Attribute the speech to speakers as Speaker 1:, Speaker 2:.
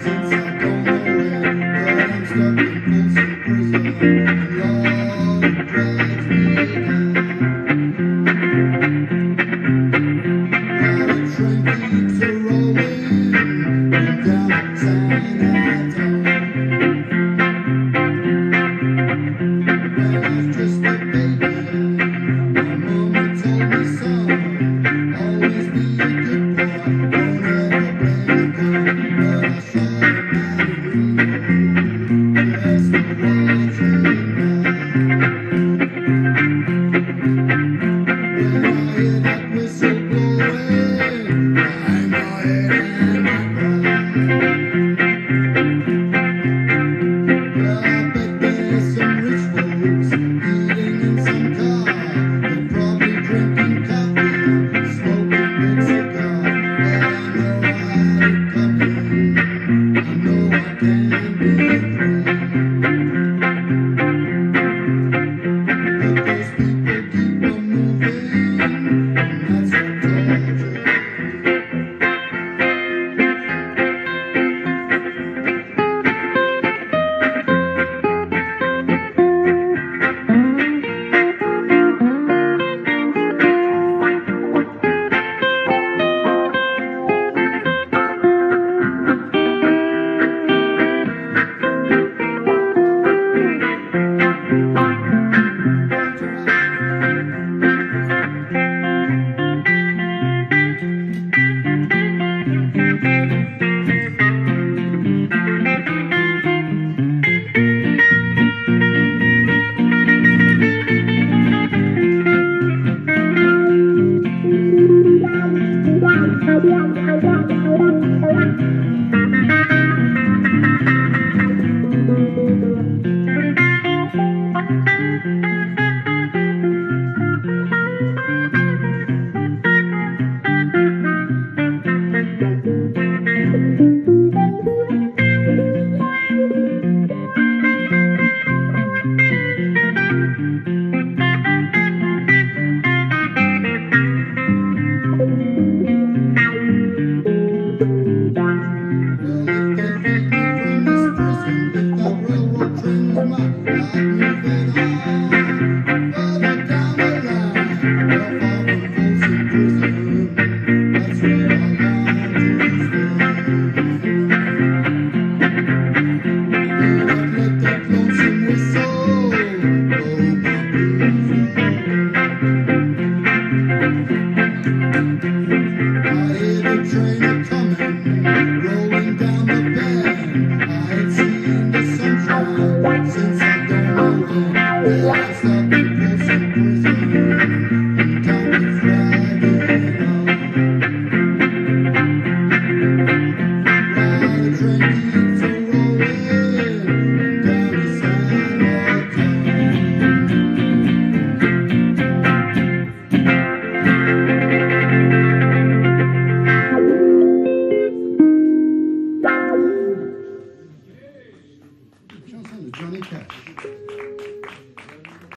Speaker 1: Since I don't know where, but I'm stuck in Princeton prison. thank you.